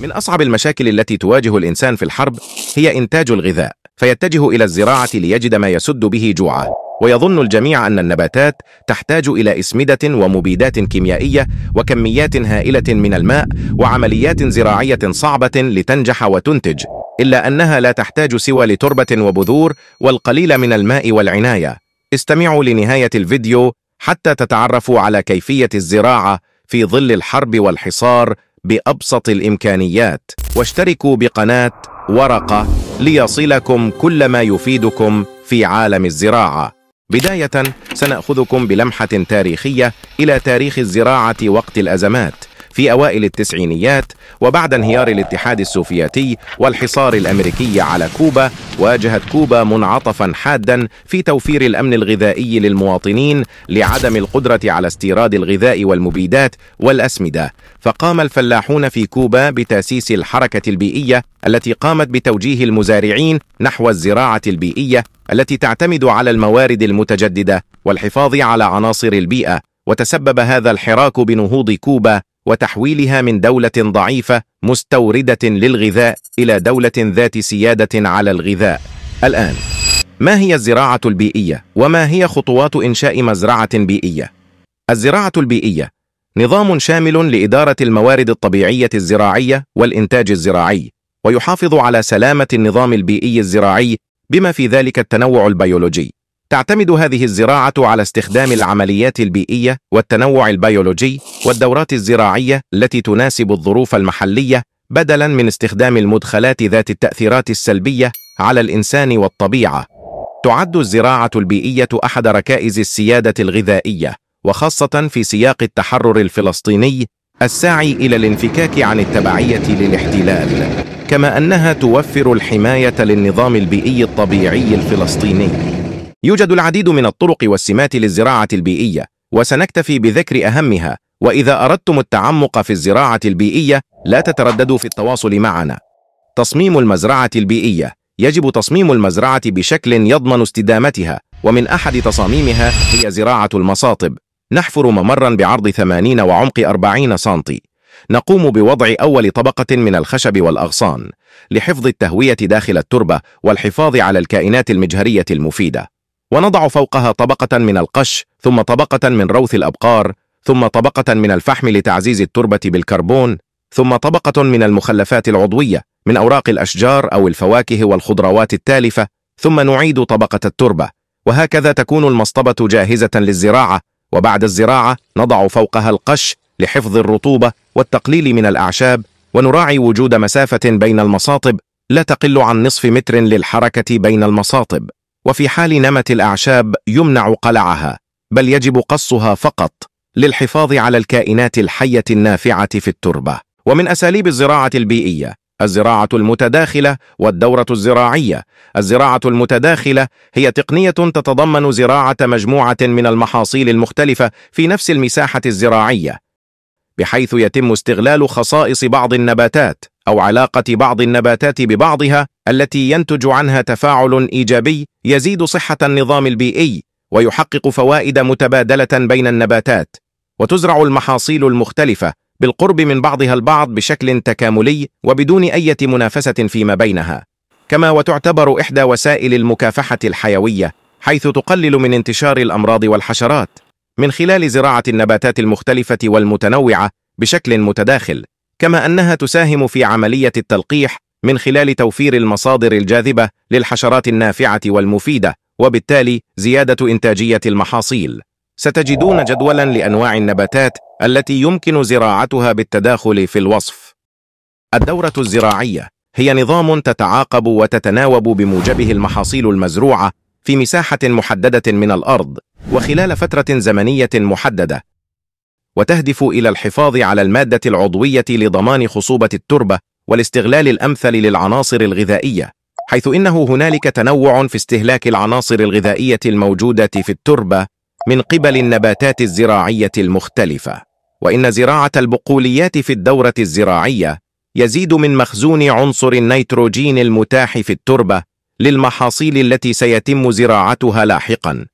من أصعب المشاكل التي تواجه الإنسان في الحرب هي إنتاج الغذاء فيتجه إلى الزراعة ليجد ما يسد به جوعه ويظن الجميع أن النباتات تحتاج إلى إسمدة ومبيدات كيميائية وكميات هائلة من الماء وعمليات زراعية صعبة لتنجح وتنتج إلا أنها لا تحتاج سوى لتربة وبذور والقليل من الماء والعناية. استمعوا لنهاية الفيديو حتى تتعرفوا على كيفية الزراعة في ظل الحرب والحصار بأبسط الإمكانيات. واشتركوا بقناة ورقة ليصلكم كل ما يفيدكم في عالم الزراعة. بداية سنأخذكم بلمحة تاريخية إلى تاريخ الزراعة وقت الأزمات. في أوائل التسعينيات وبعد انهيار الاتحاد السوفيتي والحصار الأمريكي على كوبا واجهت كوبا منعطفا حادا في توفير الأمن الغذائي للمواطنين لعدم القدرة على استيراد الغذاء والمبيدات والأسمدة. فقام الفلاحون في كوبا بتأسيس الحركة البيئية التي قامت بتوجيه المزارعين نحو الزراعة البيئية التي تعتمد على الموارد المتجددة والحفاظ على عناصر البيئة. وتسبب هذا الحراك بنهوض كوبا وتحويلها من دولة ضعيفة مستوردة للغذاء إلى دولة ذات سيادة على الغذاء. الآن ما هي الزراعة البيئية؟ وما هي خطوات إنشاء مزرعة بيئية؟ الزراعة البيئية نظام شامل لإدارة الموارد الطبيعية الزراعية والإنتاج الزراعي ويحافظ على سلامة النظام البيئي الزراعي بما في ذلك التنوع البيولوجي. تعتمد هذه الزراعة على استخدام العمليات البيئية والتنوع البيولوجي والدورات الزراعية التي تناسب الظروف المحلية بدلاً من استخدام المدخلات ذات التأثيرات السلبية على الإنسان والطبيعة. تعد الزراعة البيئية أحد ركائز السيادة الغذائية، وخاصة في سياق التحرر الفلسطيني الساعي إلى الانفكاك عن التبعية للاحتلال، كما أنها توفر الحماية للنظام البيئي الطبيعي الفلسطيني. يوجد العديد من الطرق والسمات للزراعة البيئية وسنكتفي بذكر أهمها وإذا أردتم التعمق في الزراعة البيئية لا تترددوا في التواصل معنا. تصميم المزرعة البيئية. يجب تصميم المزرعة بشكل يضمن استدامتها ومن أحد تصاميمها هي زراعة المصاطب. نحفر ممرا بعرض 80 وعمق 40 سنتي. نقوم بوضع أول طبقة من الخشب والأغصان لحفظ التهوية داخل التربة والحفاظ على الكائنات المجهرية المفيدة. ونضع فوقها طبقة من القش ثم طبقة من روث الأبقار ثم طبقة من الفحم لتعزيز التربة بالكربون ثم طبقة من المخلفات العضوية من أوراق الأشجار أو الفواكه والخضروات التالفة ثم نعيد طبقة التربة. وهكذا تكون المصطبة جاهزة للزراعة. وبعد الزراعة نضع فوقها القش لحفظ الرطوبة والتقليل من الأعشاب ونراعي وجود مسافة بين المصاطب لا تقل عن نصف متر للحركة بين المصاطب. وفي حال نمت الأعشاب يمنع قلعها بل يجب قصها فقط للحفاظ على الكائنات الحية النافعة في التربة. ومن أساليب الزراعة البيئية الزراعة المتداخلة والدورة الزراعية. الزراعة المتداخلة هي تقنية تتضمن زراعة مجموعة من المحاصيل المختلفة في نفس المساحة الزراعية بحيث يتم استغلال خصائص بعض النباتات أو علاقة بعض النباتات ببعضها التي ينتج عنها تفاعل إيجابي يزيد صحة النظام البيئي ويحقق فوائد متبادلة بين النباتات وتزرع المحاصيل المختلفة بالقرب من بعضها البعض بشكل تكاملي وبدون أي منافسة فيما بينها. كما وتعتبر إحدى وسائل المكافحة الحيوية حيث تقلل من انتشار الأمراض والحشرات من خلال زراعة النباتات المختلفة والمتنوعة بشكل متداخل كما أنها تساهم في عملية التلقيح من خلال توفير المصادر الجاذبة للحشرات النافعة والمفيدة وبالتالي زيادة إنتاجية المحاصيل. ستجدون جدولا لأنواع النباتات التي يمكن زراعتها بالتداخل في الوصف. الدورة الزراعية هي نظام تتعاقب وتتناوب بموجبه المحاصيل المزروعة في مساحة محددة من الأرض وخلال فترة زمنية محددة. وتهدف إلى الحفاظ على المادة العضوية لضمان خصوبة التربة والاستغلال الأمثل للعناصر الغذائية حيث إنه هنالك تنوع في استهلاك العناصر الغذائية الموجودة في التربة من قبل النباتات الزراعية المختلفة. وإن زراعة البقوليات في الدورة الزراعية يزيد من مخزون عنصر النيتروجين المتاح في التربة للمحاصيل التي سيتم زراعتها لاحقاً.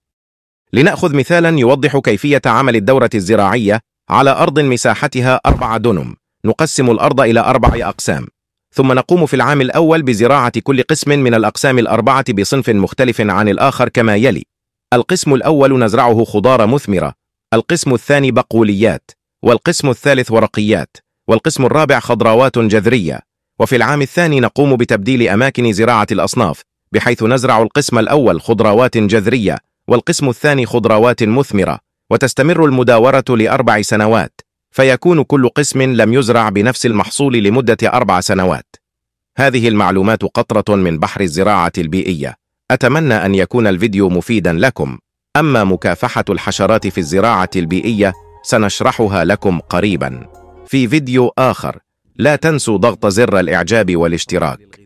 لنأخذ مثالا يوضح كيفية عمل الدورة الزراعية على أرض مساحتها أربعة دنم. نقسم الأرض إلى أربع أقسام. ثم نقوم في العام الأول بزراعة كل قسم من الأقسام الأربعة بصنف مختلف عن الآخر كما يلي. القسم الأول نزرعه خضار مثمرة. القسم الثاني بقوليات. والقسم الثالث ورقيات. والقسم الرابع خضروات جذرية. وفي العام الثاني نقوم بتبديل أماكن زراعة الأصناف بحيث نزرع القسم الأول خضروات جذرية والقسم الثاني خضروات مثمرة. وتستمر المداورة لأربع سنوات. فيكون كل قسم لم يزرع بنفس المحصول لمدة أربع سنوات. هذه المعلومات قطرة من بحر الزراعة البيئية. أتمنى أن يكون الفيديو مفيدا لكم. أما مكافحة الحشرات في الزراعة البيئية سنشرحها لكم قريبا. في فيديو آخر. لا تنسوا ضغط زر الإعجاب والاشتراك.